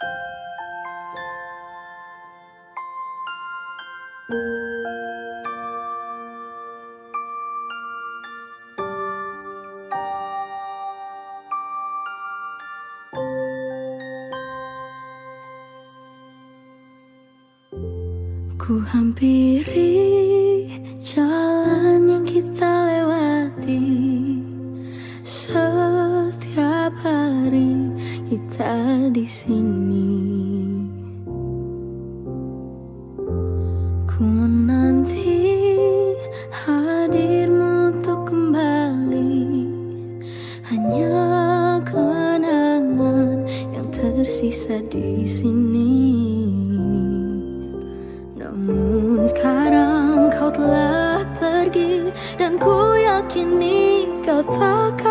Ku hampiri jalan yang kita lewati. Setiap di sini. Ku menanti hadirmu untuk kembali. Hanya kenangan yang tersisa di sini. Namun sekarang kau telah pergi Dan ku yakini kau takkan